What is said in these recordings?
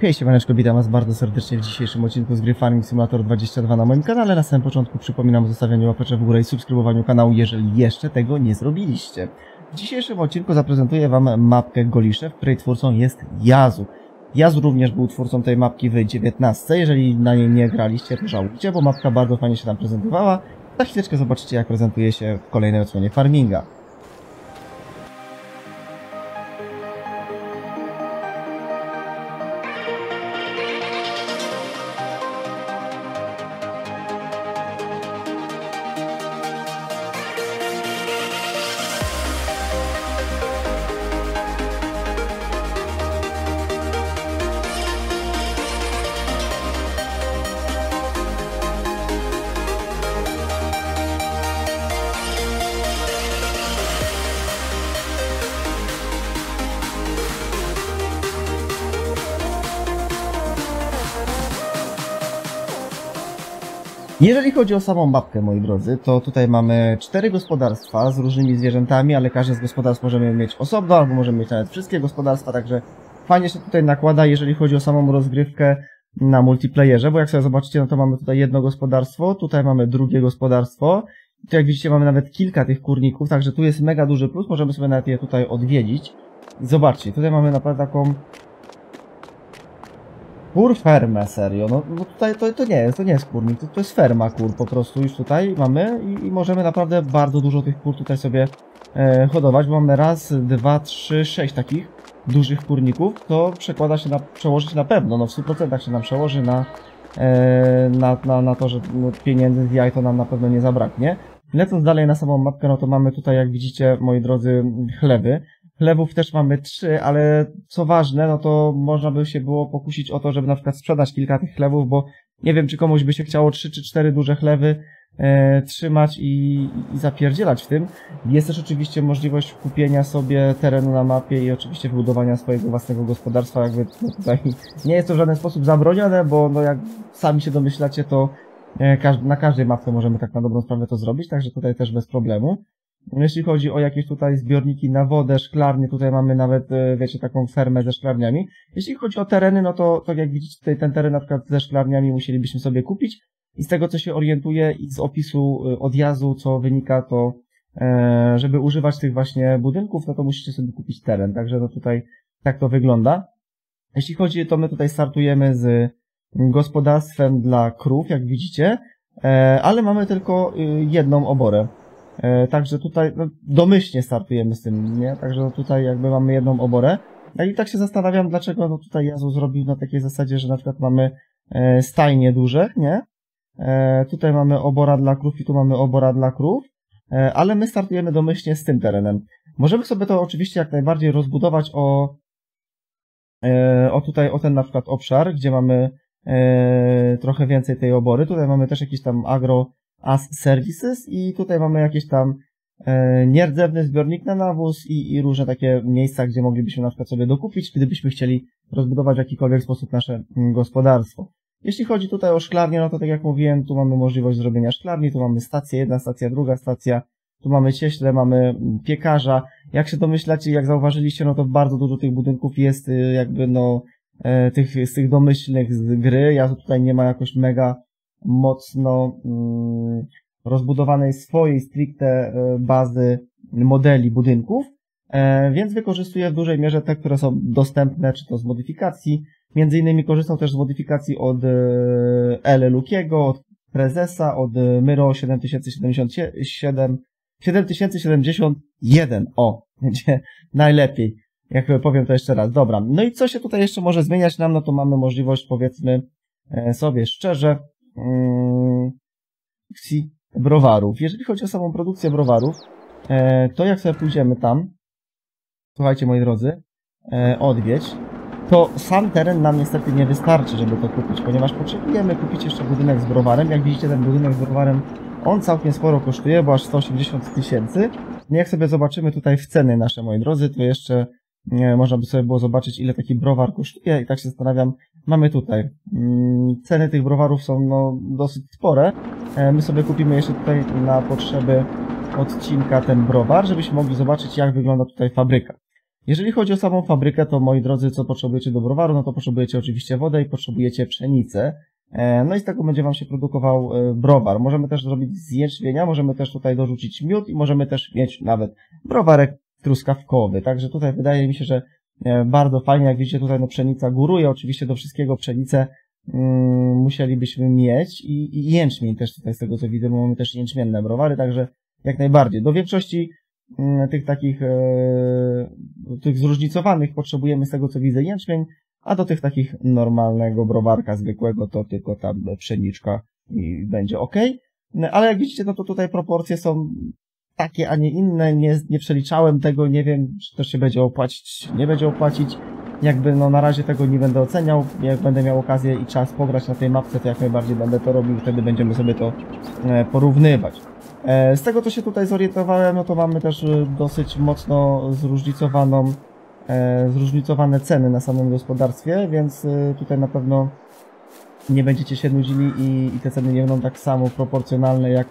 Hej, siemaneczko, witam was bardzo serdecznie w dzisiejszym odcinku z gry Farming Simulator 22 na moim kanale. Na samym początku przypominam o zostawianiu łapeczek w górę i subskrybowaniu kanału, jeżeli jeszcze tego nie zrobiliście. W dzisiejszym odcinku zaprezentuję wam mapkę Golisze, w której twórcą jest Jazu. Jazu również był twórcą tej mapki w 19. Jeżeli na niej nie graliście, to żałujcie, bo mapka bardzo fajnie się tam prezentowała. Za chwileczkę zobaczycie, jak prezentuje się w kolejnej odsłonie Farminga. Jeżeli chodzi o samą mapkę, moi drodzy, to tutaj mamy cztery gospodarstwa z różnymi zwierzętami, ale każde z gospodarstw możemy mieć osobno, albo możemy mieć nawet wszystkie gospodarstwa, także fajnie się tutaj nakłada, jeżeli chodzi o samą rozgrywkę na multiplayerze, bo jak sobie zobaczycie, no to mamy tutaj jedno gospodarstwo, tutaj mamy drugie gospodarstwo, tu jak widzicie mamy nawet kilka tych kurników, także tu jest mega duży plus, możemy sobie nawet je tutaj odwiedzić. Zobaczcie, tutaj mamy naprawdę taką Kur fermę, serio. No, no tutaj to, to nie jest, to nie jest kurnik, to, to jest ferma kur po prostu już tutaj mamy i, i możemy naprawdę bardzo dużo tych kur tutaj sobie e, hodować, bo mamy raz, dwa, trzy, sześć takich dużych kurników, to przekłada się na, przełoży się na pewno, no w 100% się nam przełoży na, e, na, na, na to, że no, pieniędzy z jaj to nam na pewno nie zabraknie. Lecąc dalej na samą mapkę, no to mamy tutaj, jak widzicie, moi drodzy, chleby. Chlebów też mamy trzy, ale co ważne, no to można by się było pokusić o to, żeby na przykład sprzedać kilka tych chlebów, bo nie wiem, czy komuś by się chciało trzy czy cztery duże chlewy e, trzymać i, i zapierdzielać w tym. Jest też oczywiście możliwość kupienia sobie terenu na mapie i oczywiście wybudowania swojego własnego gospodarstwa, jakby no tutaj nie jest to w żaden sposób zabronione, bo no jak sami się domyślacie, to e, na każdej mapce możemy tak na dobrą sprawę to zrobić, także tutaj też bez problemu. Jeśli chodzi o jakieś tutaj zbiorniki na wodę, szklarnie, tutaj mamy nawet, e, wiecie, taką fermę ze szklarniami. Jeśli chodzi o tereny, no to, tak jak widzicie tutaj ten teren na przykład ze szklarniami musielibyśmy sobie kupić i z tego co się orientuję i z opisu e, odjazdu, co wynika, to e, żeby używać tych właśnie budynków, no to musicie sobie kupić teren, także no tutaj tak to wygląda. Jeśli chodzi, to my tutaj startujemy z gospodarstwem dla krów, jak widzicie, ale mamy tylko jedną oborę. E, także tutaj no, domyślnie startujemy z tym, nie? Także no, tutaj jakby mamy jedną oborę. No i tak się zastanawiam, dlaczego no tutaj Jazu zrobił na takiej zasadzie, że na przykład mamy e, stajnie duże, nie? E, tutaj mamy obora dla krów i tu mamy obora dla krów, e, ale my startujemy domyślnie z tym terenem. Możemy sobie to oczywiście jak najbardziej rozbudować o, e, o tutaj, o ten na przykład obszar, gdzie mamy e, trochę więcej tej obory. Tutaj mamy też jakiś tam agro as services i tutaj mamy jakieś tam e, nierdzewny zbiornik na nawóz i, i różne takie miejsca, gdzie moglibyśmy na przykład sobie dokupić, gdybyśmy chcieli rozbudować w jakikolwiek sposób nasze mm, gospodarstwo. Jeśli chodzi tutaj o szklarnię, no to tak jak mówiłem, tu mamy możliwość zrobienia szklarni, tu mamy stację, jedna stacja, druga stacja, tu mamy cieśle, mamy mm, piekarza. Jak się domyślacie, jak zauważyliście, no to bardzo dużo tych budynków jest y, jakby no e, tych, z tych domyślnych z gry. Ja tutaj nie ma jakoś mega mocno mm, rozbudowanej swojej stricte e, bazy modeli budynków, e, więc wykorzystuję w dużej mierze te, które są dostępne, czy to z modyfikacji. Między innymi korzystał też z modyfikacji od e, L. Lukiego, od Prezesa, od Myro 7077, 7071. O, będzie najlepiej. Jak powiem to jeszcze raz. Dobra. No i co się tutaj jeszcze może zmieniać nam? No to mamy możliwość, powiedzmy sobie szczerze, produkcji browarów. Jeżeli chodzi o samą produkcję browarów, e, to jak sobie pójdziemy tam, słuchajcie moi drodzy, e, odwiedź, to sam teren nam niestety nie wystarczy, żeby to kupić, ponieważ potrzebujemy kupić jeszcze budynek z browarem. Jak widzicie, ten budynek z browarem, on całkiem sporo kosztuje, bo aż 180 tysięcy. Jak sobie zobaczymy tutaj w ceny nasze, moi drodzy, to jeszcze nie, można by sobie było zobaczyć, ile taki browar kosztuje i tak się zastanawiam, mamy tutaj. Mm, ceny tych browarów są no, dosyć spore. E, my sobie kupimy jeszcze tutaj na potrzeby odcinka ten browar, żebyśmy mogli zobaczyć, jak wygląda tutaj fabryka. Jeżeli chodzi o samą fabrykę, to moi drodzy, co potrzebujecie do browaru, no to potrzebujecie oczywiście wodę i potrzebujecie pszenicę. E, No i z tego będzie Wam się produkował e, browar. Możemy też zrobić z jęczmienia, możemy też tutaj dorzucić miód i możemy też mieć nawet browarek truskawkowy. Także tutaj wydaje mi się, że e, bardzo fajnie, jak widzicie tutaj no pszenica góruje, oczywiście do wszystkiego pszenicę mm, musielibyśmy mieć i, i jęczmień też tutaj z tego co widzę, bo mamy też jęczmienne browary, także jak najbardziej. Do większości mm, tych takich e, tych zróżnicowanych potrzebujemy z tego co widzę jęczmień, a do tych takich normalnego browarka zwykłego to tylko tam pszeniczka i będzie ok. No, ale jak widzicie, no to tutaj proporcje są takie, a nie inne. Nie, nie przeliczałem tego, nie wiem, czy to się będzie opłacić, nie będzie opłacić. Jakby no na razie tego nie będę oceniał. Jak będę miał okazję i czas pograć na tej mapce, to jak najbardziej będę to robił, wtedy będziemy sobie to e, porównywać. E, z tego co się tutaj zorientowałem, no to mamy też e, dosyć mocno zróżnicowaną zróżnicowane ceny na samym gospodarstwie, więc tutaj na pewno nie będziecie się nudzili i, i te ceny nie będą tak samo proporcjonalne jak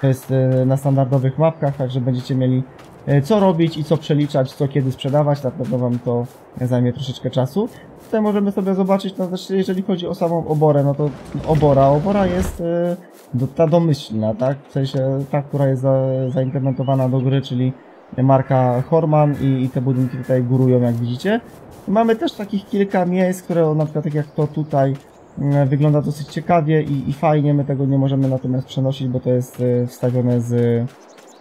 to jest e, na standardowych mapkach, także będziecie mieli e, co robić i co przeliczać, co kiedy sprzedawać, na pewno Wam to zajmie troszeczkę czasu. Tutaj możemy sobie zobaczyć, no też jeżeli chodzi o samą oborę, no to obora, obora jest e, ta domyślna, tak? W sensie ta, która jest za, zaimplementowana do gry, czyli marka Horman i, i te budynki tutaj górują, jak widzicie. Mamy też takich kilka miejsc, które na przykład tak jak to tutaj wygląda dosyć ciekawie i, i fajnie, my tego nie możemy natomiast przenosić, bo to jest e, wstawione z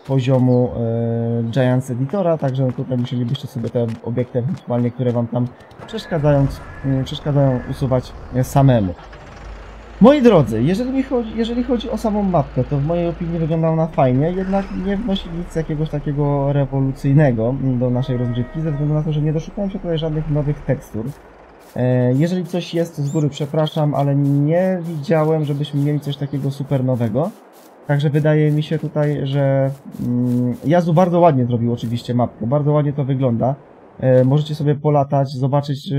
poziomu e, Giants Editora, także tutaj musielibyście sobie te obiekty ewentualnie, które Wam tam przeszkadzają, mm, przeszkadzają usuwać e, samemu. Moi drodzy, jeżeli, chodzi, jeżeli chodzi o samą mapkę, to w mojej opinii wygląda ona fajnie, jednak nie wnosi nic jakiegoś takiego rewolucyjnego do naszej rozgrywki, ze względu na to, że nie doszukałem się tutaj żadnych nowych tekstur. E, Jeżeli coś jest, z góry przepraszam, ale nie widziałem, żebyśmy mieli coś takiego super nowego. Także wydaje mi się tutaj, że mm, Yazu bardzo ładnie zrobił oczywiście mapkę, bardzo ładnie to wygląda. E, Możecie sobie polatać, zobaczyć e,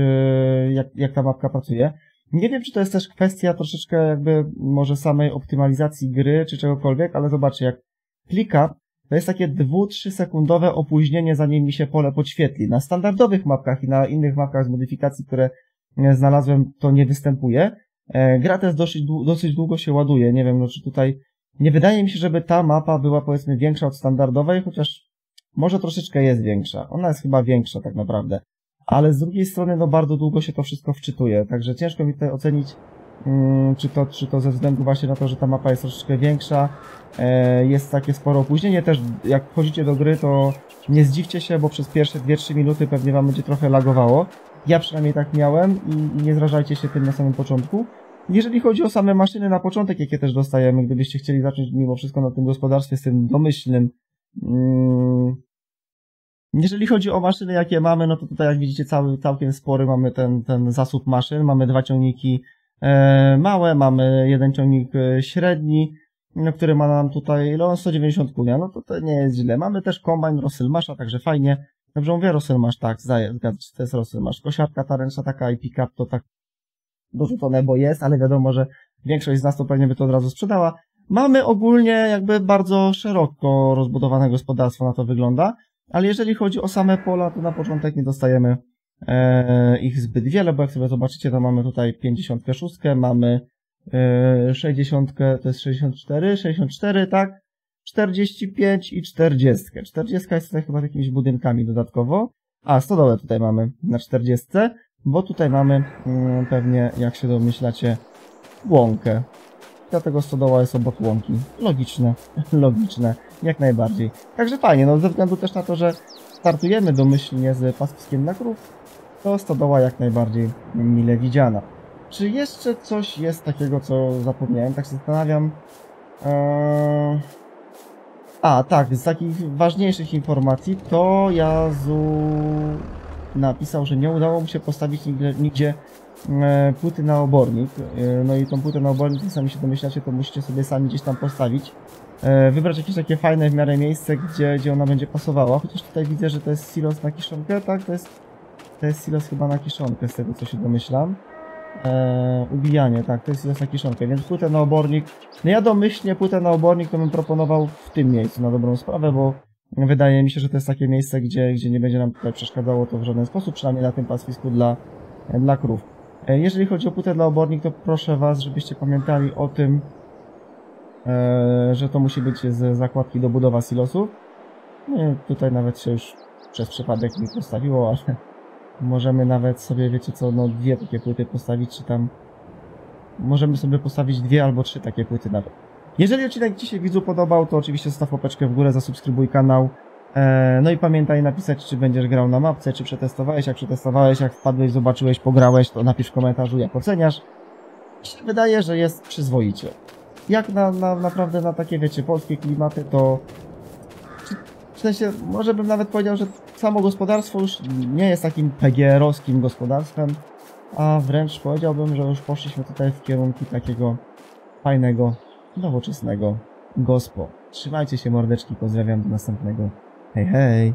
jak, jak ta mapka pracuje. Nie wiem, czy to jest też kwestia troszeczkę jakby może samej optymalizacji gry, czy czegokolwiek, ale zobaczcie, jak klika, to jest takie 2-3 sekundowe opóźnienie, zanim mi się pole podświetli. Na standardowych mapkach i na innych mapkach z modyfikacji, które znalazłem, to nie występuje. E, Gra też dosyć, dosyć długo się ładuje. Nie wiem, no czy tutaj... Nie wydaje mi się, żeby ta mapa była powiedzmy większa od standardowej, chociaż może troszeczkę jest większa. Ona jest chyba większa tak naprawdę. Ale z drugiej strony, no bardzo długo się to wszystko wczytuje, także ciężko mi tutaj ocenić, mm, czy to, czy to ze względu właśnie na to, że ta mapa jest troszeczkę większa, e, jest takie sporo opóźnienie. Też jak wchodzicie do gry, to nie zdziwcie się, bo przez pierwsze 2-3 minuty pewnie wam będzie trochę lagowało. Ja przynajmniej tak miałem i, nie zrażajcie się tym na samym początku. Jeżeli chodzi o same maszyny na początek, jakie też dostajemy, gdybyście chcieli zacząć mimo wszystko na tym gospodarstwie z tym domyślnym, mm, jeżeli chodzi o maszyny, jakie mamy, no to tutaj jak widzicie cały, całkiem spory mamy ten, ten zasób maszyn. Mamy dwa ciągniki e, małe, mamy jeden ciągnik e, średni, no, który ma nam tutaj no, 190 kunia, no to to nie jest źle. Mamy też kombajn Rosselmasza, także fajnie. Dobrze mówię Rosselmasz, tak, zdaję, zgadzam się, to jest Rosselmasz. Kosiarka ta taka i pick-up to tak dorzucone, bo jest, ale wiadomo, że większość z nas to pewnie by to od razu sprzedała. Mamy ogólnie jakby bardzo szeroko rozbudowane gospodarstwo, na to wygląda. Ale jeżeli chodzi o same pola, to na początek nie dostajemy e, ich zbyt wiele, bo jak sobie zobaczycie, to mamy tutaj 56, mamy e, 60, to jest 64, 64, tak? 45 i 40. 40 jest tutaj chyba jakimiś budynkami dodatkowo. A, stodołę tutaj mamy na 40, bo tutaj mamy mm, pewnie, jak się domyślacie, łąkę. Dlatego stodoła jest obok łąki. Logiczne, logiczne, jak najbardziej. Także fajnie, no ze względu też na to, że startujemy domyślnie z paswiskiem na krów, to stodoła jak najbardziej mile widziana. Czy jeszcze coś jest takiego, co zapomniałem? Tak się zastanawiam. Eee... A, tak, z takich ważniejszych informacji to Jazu napisał, że nie udało mu się postawić nigdzie, e, płyty na obornik. E, no i tą płytę na obornik, jak sami się domyślacie, to musicie sobie sami gdzieś tam postawić. E, wybrać jakieś takie fajne w miarę miejsce, gdzie, gdzie ona będzie pasowała. Chociaż tutaj widzę, że to jest silos na kiszonkę, tak? To jest, to jest silos chyba na kiszonkę, z tego co się domyślam. E, ubijanie, tak, to jest na kiszonkę, więc płytę na obornik. No ja domyślnie płytę na obornik to bym proponował w tym miejscu, na dobrą sprawę, bo Wydaje mi się, że to jest takie miejsce, gdzie, gdzie nie będzie nam tutaj przeszkadzało to w żaden sposób, przynajmniej na tym pastwisku dla, dla krów. E, Jeżeli chodzi o płytę dla obornik, to proszę Was, żebyście pamiętali o tym, e, że to musi być z zakładki do budowa silosów. Nie, tutaj nawet się już przez przypadek mi postawiło, ale możemy nawet sobie, wiecie co, no dwie takie płyty postawić, czy tam możemy sobie postawić dwie albo trzy takie płyty nawet. Jeżeli odcinek Ci się widzu podobał, to oczywiście zostaw łapeczkę w górę, zasubskrybuj kanał. E, no i pamiętaj napisać, czy będziesz grał na mapce, czy przetestowałeś. Jak przetestowałeś, jak wpadłeś, zobaczyłeś, pograłeś, to napisz w komentarzu, jak oceniasz. Się wydaje, że jest przyzwoicie. Jak na, na naprawdę na takie, wiecie, polskie klimaty, to w sensie, może bym nawet powiedział, że samo gospodarstwo już nie jest takim PGR-owskim gospodarstwem, a wręcz powiedziałbym, że już poszliśmy tutaj w kierunku takiego fajnego, nowoczesnego gospo. Trzymajcie się mordeczki, pozdrawiam do następnego. Hej, hej!